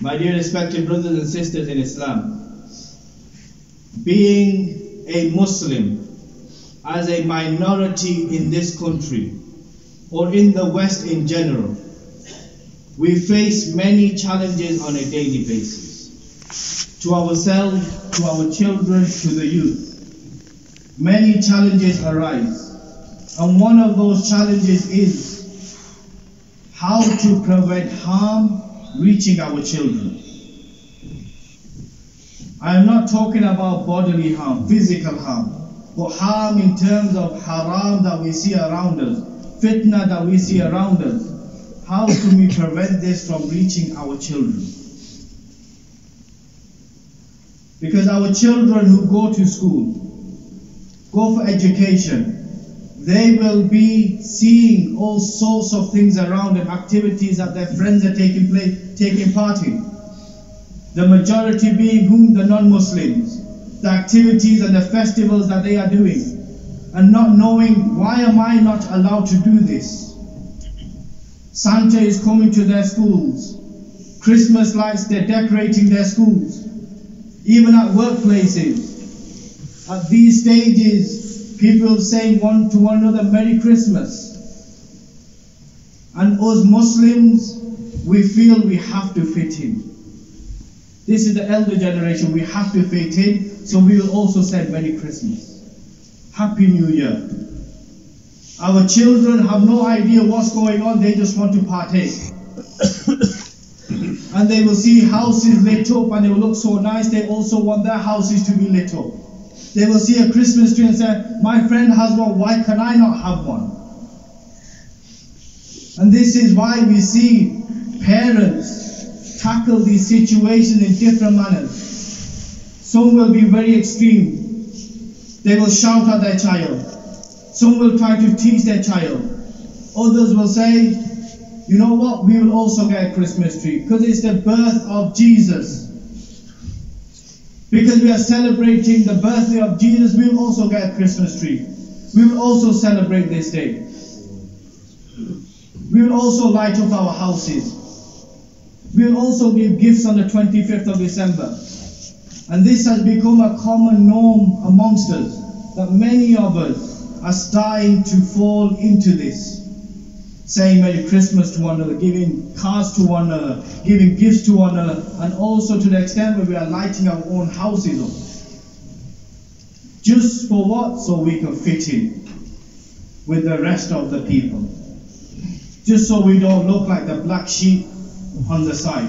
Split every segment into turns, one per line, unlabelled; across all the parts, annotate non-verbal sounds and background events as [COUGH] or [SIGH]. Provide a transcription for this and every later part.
My dear respected brothers and sisters in Islam, being a Muslim as a minority in this country or in the West in general, we face many challenges on a daily basis. To ourselves, to our children, to the youth. Many challenges arise. And one of those challenges is how to prevent harm reaching our children. I am not talking about bodily harm, physical harm, but harm in terms of haram that we see around us, fitna that we see around us. How can we prevent this from reaching our children? Because our children who go to school, go for education, they will be seeing all sorts of things around them, activities that their friends are taking place, taking part in. The majority being whom the non-Muslims, the activities and the festivals that they are doing, and not knowing why am I not allowed to do this? Santa is coming to their schools. Christmas lights, they're decorating their schools. Even at workplaces. At these stages, people saying one to one another, Merry Christmas. And us Muslims, we feel we have to fit in. This is the elder generation, we have to fit in, so we will also say Merry Christmas. Happy New Year. Our children have no idea what's going on, they just want to partake. [COUGHS] and they will see houses lit up and they will look so nice, they also want their houses to be lit up. They will see a Christmas tree and say, My friend has one, why can I not have one? And this is why we see parents tackle these situations in different manners. Some will be very extreme. They will shout at their child. Some will try to teach their child. Others will say, you know what, we will also get a Christmas tree because it's the birth of Jesus. Because we are celebrating the birthday of Jesus, we will also get a Christmas tree. We will also celebrate this day. We will also light up our houses. We will also give gifts on the 25th of December. And this has become a common norm amongst us that many of us are starting to fall into this. Saying Merry Christmas to one another, giving cards to one another, giving gifts to one another, and also to the extent where we are lighting our own houses up. Just for what? So we can fit in with the rest of the people. Just so we don't look like the black sheep on the side.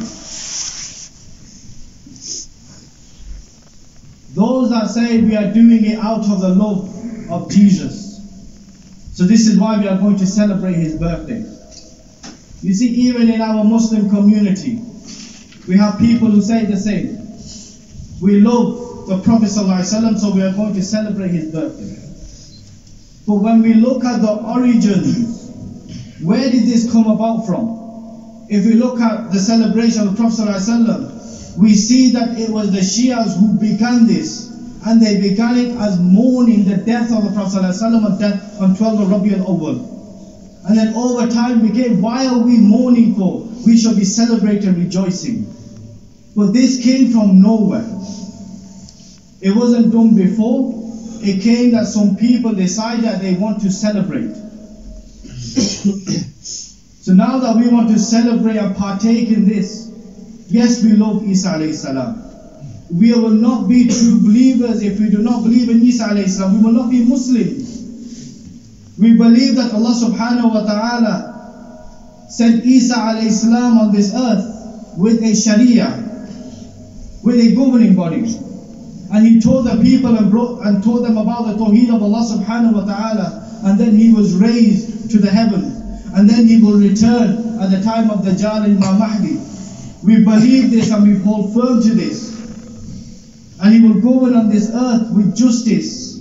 Those that say we are doing it out of the love of Jesus. So this is why we are going to celebrate his birthday. You see, even in our Muslim community, we have people who say the same. We love the Prophet ﷺ, so we are going to celebrate his birthday. But when we look at the origins, where did this come about from? If we look at the celebration of the Prophet ﷺ, we see that it was the Shias who began this. And they began it as mourning the death of the Prophet ﷺ on, death, on 12 of Rabiul Awwal. And then over time became, why are we mourning for? We shall be celebrating, rejoicing. But this came from nowhere. It wasn't done before. It came that some people decided that they want to celebrate. [COUGHS] so now that we want to celebrate and partake in this, yes, we love Isa alayhi salam. We will not be true believers if we do not believe in Isa alayhi salam. We will not be Muslims. We believe that Allah subhanahu wa ta'ala sent Isa alayhi salam on this earth with a sharia, with a governing body. And he told the people and, brought, and told them about the tawheed of Allah subhanahu wa ta'ala. And then he was raised to the heaven. And then he will return at the time of the and Imam Mahdi. We believe this and we hold firm to this. And he will govern on this earth with justice.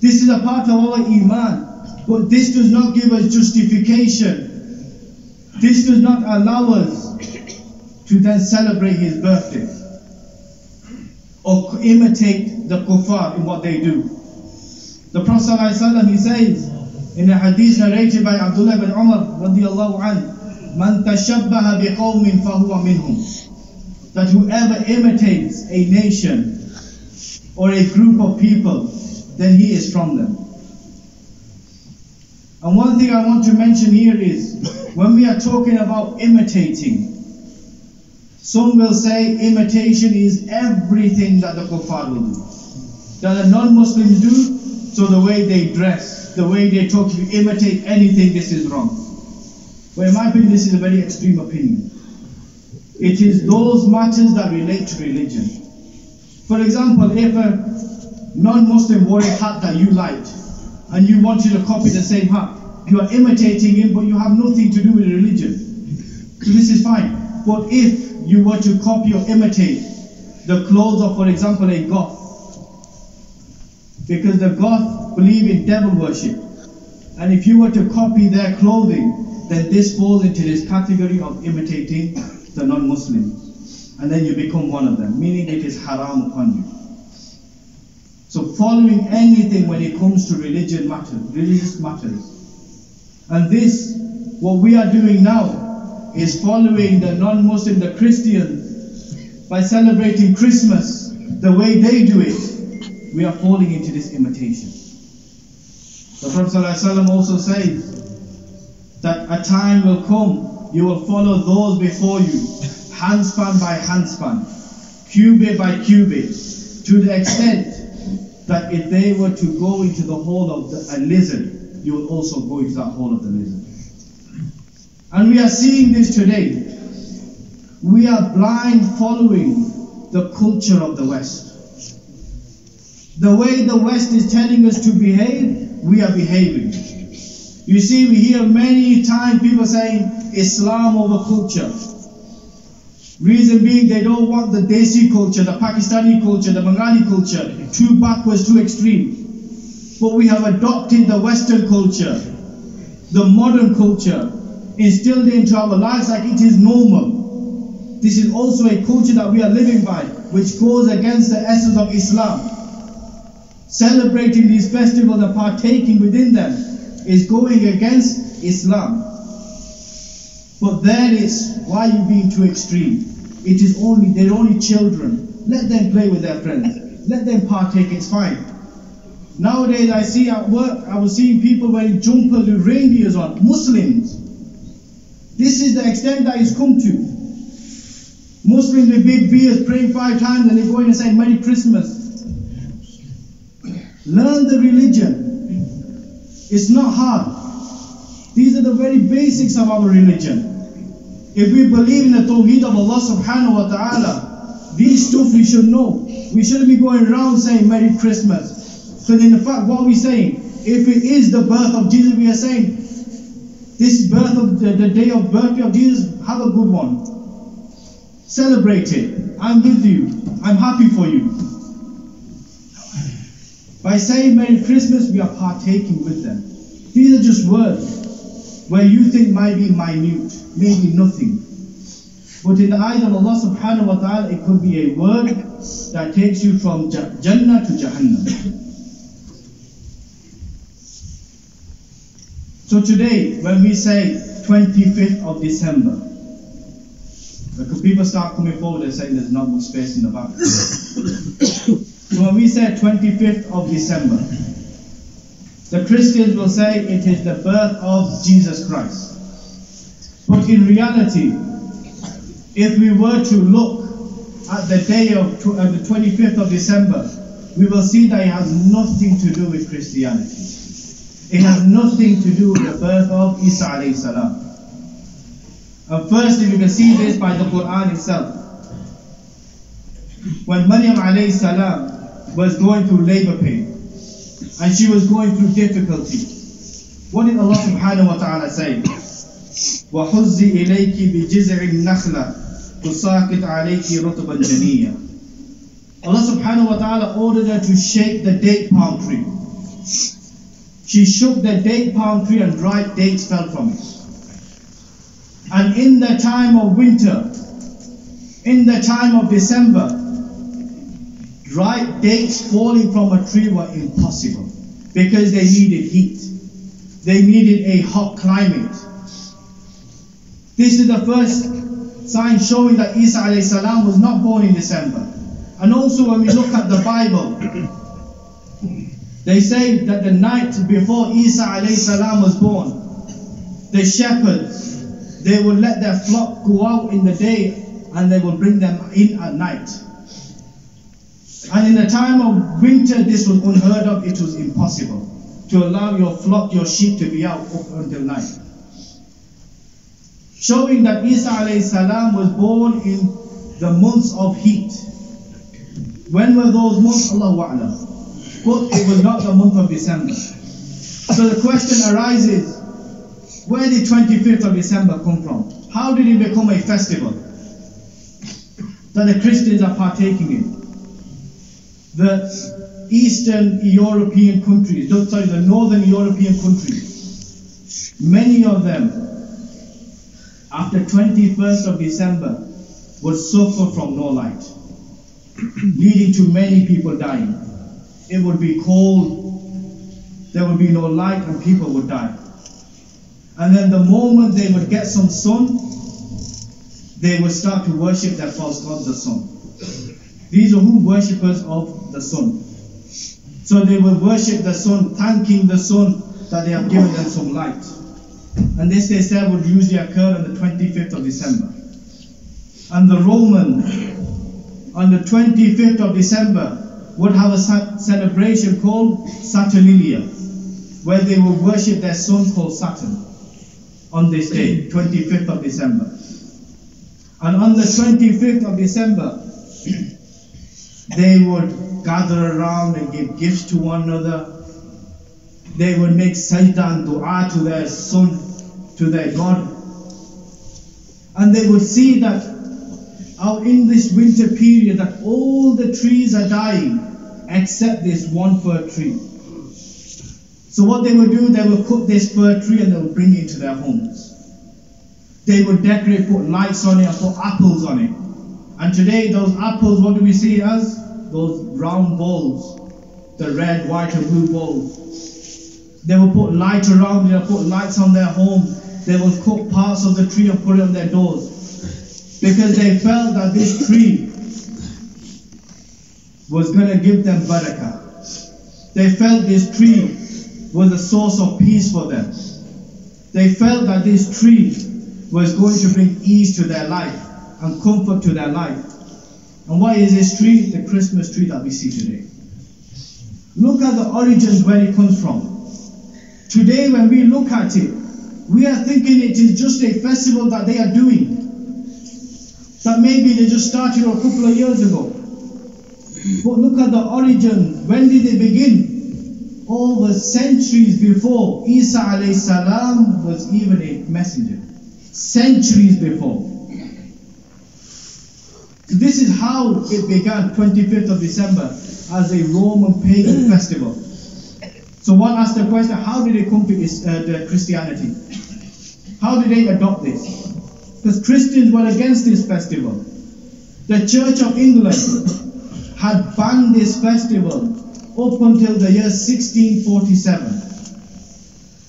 This is a part of our iman. But this does not give us justification. This does not allow us to then celebrate his birthday or imitate the kuffar in what they do. The Prophet ﷺ, he says in a hadith narrated by Abdullah ibn Umar radiallahu anhu, من تشبه بقوم فهو منهم that whoever imitates a nation or a group of people, then he is from them. And one thing I want to mention here is when we are talking about imitating, some will say imitation is everything that the kuffar will do. That the non-Muslims do, so the way they dress, the way they talk, if you imitate anything, this is wrong. But in my opinion, this is a very extreme opinion. It is those matters that relate to religion. For example, if a non-Muslim wore a hat that you liked, and you wanted to copy the same hat, you are imitating him, but you have nothing to do with religion. So this is fine. But if you were to copy or imitate the clothes of, for example, a Goth, because the Goth believe in devil worship, and if you were to copy their clothing, then this falls into this category of imitating the non-Muslims, and then you become one of them, meaning it is haram upon you. So following anything when it comes to religion matters, religious matters. And this, what we are doing now, is following the non-Muslim, the Christians, by celebrating Christmas the way they do it. We are falling into this imitation. The Prophet also says that a time will come, you will follow those before you, handspan by handspan, cubit by cubit, to the extent that if they were to go into the hole of the, a lizard, you will also go into that hole of the lizard. And we are seeing this today. We are blind following the culture of the West. The way the West is telling us to behave, we are behaving. You see, we hear many times people saying Islam over culture. Reason being, they don't want the Desi culture, the Pakistani culture, the Bengali culture, too backwards, too extreme. But we have adopted the Western culture, the modern culture, instilled into our lives like it is normal. This is also a culture that we are living by, which goes against the essence of Islam. Celebrating these festivals and partaking within them is going against Islam. But that is why you're being too extreme. It is only they're only children. Let them play with their friends. Let them partake. It's fine. Nowadays, I see at work, I was seeing people wearing jumpers with reindeers on, Muslims. This is the extent that it's come to. Muslims with big beards praying five times and they go in and say Merry Christmas. Learn the religion. It's not hard. These are the very basics of our religion. If we believe in the Tawheed of Allah subhanahu wa ta'ala, these stuff we should know. We shouldn't be going around saying Merry Christmas. So in fact, what are we saying? If it is the birth of Jesus, we are saying this birth of the, the day of birthday of Jesus, have a good one. Celebrate it. I'm with you. I'm happy for you. By saying Merry Christmas, we are partaking with them. These are just words where you think might be minute, maybe nothing. But in the eyes of Allah subhanahu wa ta'ala, it could be a word that takes you from Jannah to Jahannam. So today, when we say 25th of December, because people start coming forward and saying there's not much space in the back. [COUGHS] [COUGHS] [COUGHS] when we say 25th of December, the Christians will say it is the birth of Jesus Christ. But in reality, if we were to look at the day of uh, the 25th of December, we will see that it has nothing to do with Christianity. It has nothing to do with the birth of Isa alayhi salam. And firstly, we can see this by the Quran itself. When Maryam alayhi salam was going through labor pain, and she was going through difficulty, what did Allah subhanahu wa ta'ala say? وَحُزِّ إِلَيْكِ بِجِزْعِ النَّخْلَةِ تُسَاقِطْ عَلَيْكِ رُطْبًا جَنِيًّا Allah subhanahu wa ta'ala ordered her to shake the date palm tree. She shook the date palm tree and dried dates fell from it. And in the time of winter, in the time of December, dried dates falling from a tree were impossible because they needed heat. They needed a hot climate. This is the first sign showing that Isa salam was not born in December. And also when we look at the Bible, they say that the night before Isa salam was born, the shepherds, they will let their flock go out in the day and they will bring them in at night. And in the time of winter, this was unheard of, it was impossible to allow your flock, your sheep to be out up until night. Showing that Isa salam was born in the months of heat. When were those months? Allahu A'lam. But it was not the month of December. So the question arises, where did 25th of December come from? How did it become a festival that the Christians are partaking in? The Eastern European countries, sorry, the Northern European countries, many of them, after 21st of December, would suffer from no light, [CLEARS THROAT] leading to many people dying. It would be cold, there would be no light, and people would die. And then the moment they would get some sun, they would start to worship their false god, the sun. These are who worshippers of the sun. So they will worship the sun, thanking the sun that they have given them some light. And this, they said, would usually occur on the 25th of December. And the Roman, on the 25th of December, would have a celebration called Saturnalia, where they would worship their son called Saturn on this day, 25th of December. And on the 25th of December, they would gather around and give gifts to one another. They would make sajda and dua to their sun, to their God. And they would see that out in this winter period that all the trees are dying except this one fir tree. So what they would do, they would cut this fir tree and they would bring it to their homes. They would decorate, put lights on it, and put apples on it. And today, those apples, what do we see as? Those round balls, the red, white, and blue balls. They will put light around they will put lights on their home. They will cut parts of the tree and put it on their doors. Because they felt that this tree was going to give them barakah. They felt this tree was a source of peace for them. They felt that this tree was going to bring ease to their life and comfort to their life. And what is this tree? The Christmas tree that we see today. Look at the origins where it comes from. Today, when we look at it, we are thinking it is just a festival that they are doing. That maybe they just started a couple of years ago. But look at the origin. When did they begin? Over centuries before Isa alayhi salam was even a messenger. Centuries before. This is how it began, 25th of December, as a Roman pagan festival. So one asked the question, how did it come to uh, the Christianity? How did they adopt this? Because Christians were against this festival. The Church of England had banned this festival up until the year 1647.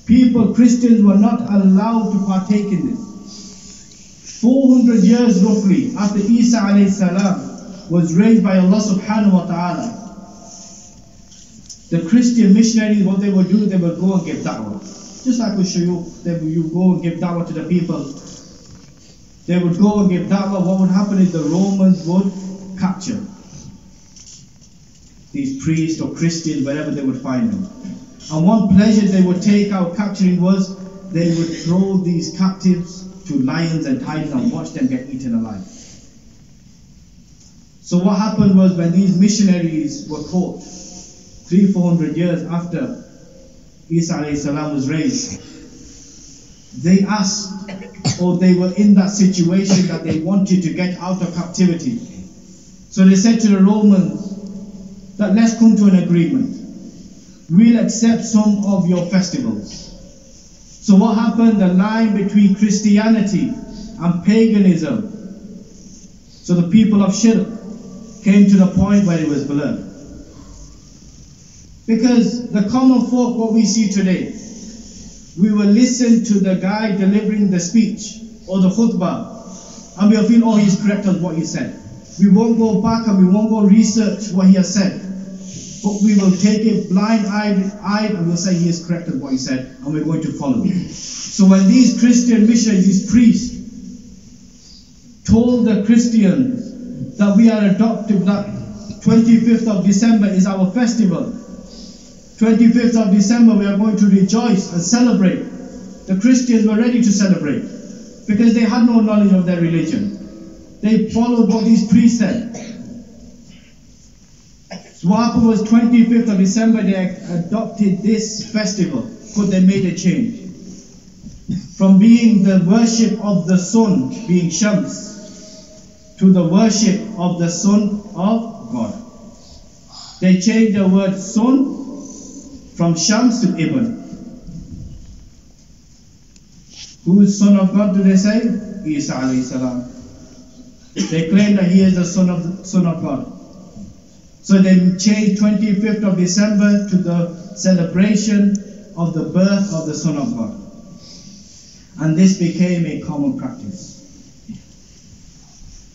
People, Christians, were not allowed to partake in this. 400 years roughly after Isa alayhi salam was raised by Allah subhanahu wa ta'ala. The Christian missionaries, what they would do, they would go and give da'wah. Just like we show you, they would you go and give da'wah to the people. They would go and give da'wah. What would happen is the Romans would capture these priests or Christians, wherever they would find them. And one pleasure they would take out capturing was they would throw these captives to lions and tigers and watch them get eaten alive. So what happened was when these missionaries were caught, three, four hundred years after Isa salam was raised, they asked, or they were in that situation that they wanted to get out of captivity. So they said to the Romans that let's come to an agreement. We'll accept some of your festivals. So what happened? The line between Christianity and paganism. So the people of Shirk came to the point where it was blurred. Because the common folk, what we see today, we will listen to the guy delivering the speech, or the khutbah and we'll feel, oh, he's correct on what he said. We won't go back and we won't go research what he has said. But we will take it blind eyed and we'll say he is correct on what he said and we're going to follow him. So when these Christian missionaries, priests, told the Christians that we are adopted, that 25th of December is our festival. 25th of December we are going to rejoice and celebrate. The Christians were ready to celebrate because they had no knowledge of their religion. They followed what these priests said. Was 25th of December they adopted this festival because they made a change. From being the worship of the sun, being Shams, to the worship of the Son of God. They changed the word sun from Shams to Ibn. Who is son of God do they say? Isa alayhi salam. They claim that he is the son of son of God. So they changed 25th of December to the celebration of the birth of the Son of God. And this became a common practice.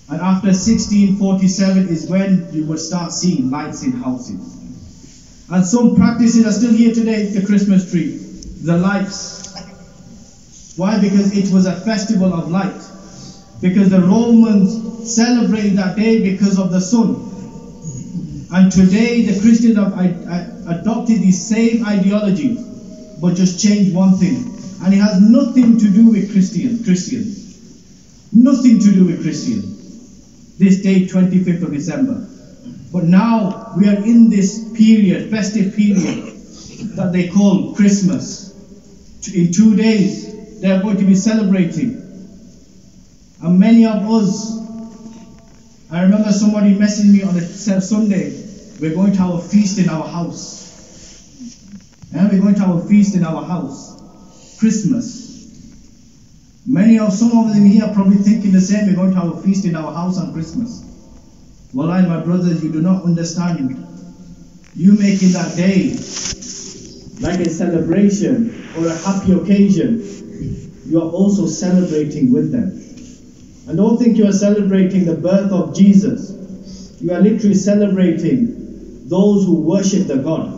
And after 1647 is when you will start seeing lights in houses. And some practices are still here today, the Christmas tree, the lights. Why? Because it was a festival of light. Because the Romans celebrated that day because of the sun. And today the Christians have adopted the same ideology, but just changed one thing. And it has nothing to do with Christian, Christians. Nothing to do with Christians. This day, 25th of December. But now we are in this period, festive period, that they call Christmas. In two days, they are going to be celebrating. And many of us, I remember somebody messaged me on a Sunday, we're going to have a feast in our house. And we're going to have a feast in our house. Christmas. Many of some of them here probably thinking the same, we're going to have a feast in our house on Christmas. Well, I, my brothers, you do not understand. You making that day like a celebration or a happy occasion, you are also celebrating with them. And don't think you are celebrating the birth of Jesus. You are literally celebrating those who worship the God,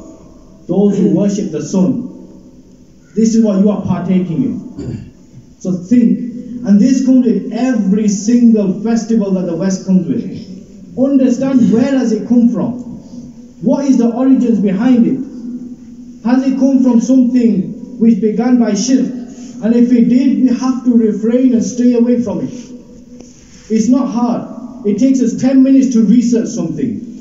those who worship the Son. This is what you are partaking in. So think, and this comes with every single festival that the West comes with. Understand where does it come from? What is the origins behind it? Has it come from something which began by shirk? And if it did, we have to refrain and stay away from it. It's not hard. It takes us 10 minutes to research something.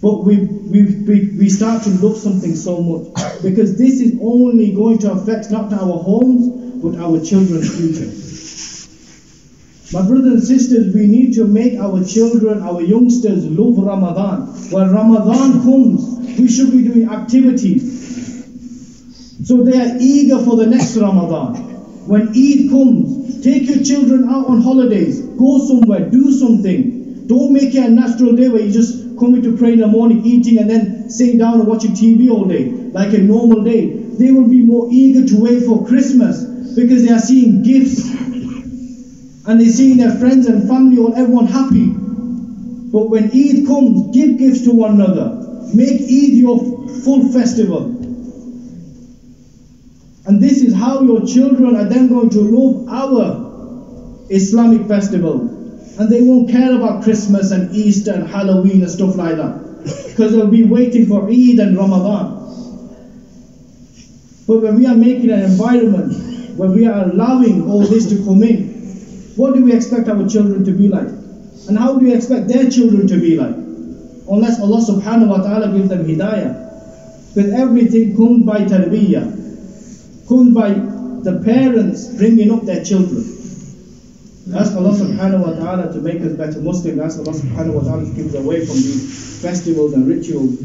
But we, we, we, we start to love something so much because this is only going to affect not our homes but our children's future. My brothers and sisters, we need to make our children, our youngsters love Ramadan. When Ramadan comes, we should be doing activities. So they are eager for the next Ramadan. When Eid comes, take your children out on holidays, go somewhere, do something. Don't make it a natural day where you just coming to pray in the morning, eating, and then sitting down and watching TV all day, like a normal day. They will be more eager to wait for Christmas because they are seeing gifts and they're seeing their friends and family or everyone happy. But when Eid comes, give gifts to one another. Make Eid your full festival. And this is how your children are then going to love our Islamic festival and they won't care about Christmas and Easter and Halloween and stuff like that. Because they'll be waiting for Eid and Ramadan. But when we are making an environment where we are allowing all this to come in, what do we expect our children to be like? And how do we expect their children to be like? Unless Allah subhanahu wa ta'ala gives them hidayah. Because everything comes by tarbiyah, comes by the parents bringing up their children. Ask Allah subhanahu wa ta'ala to make us better Muslims. Ask Allah subhanahu wa ta'ala to keep us away from these festivals and rituals.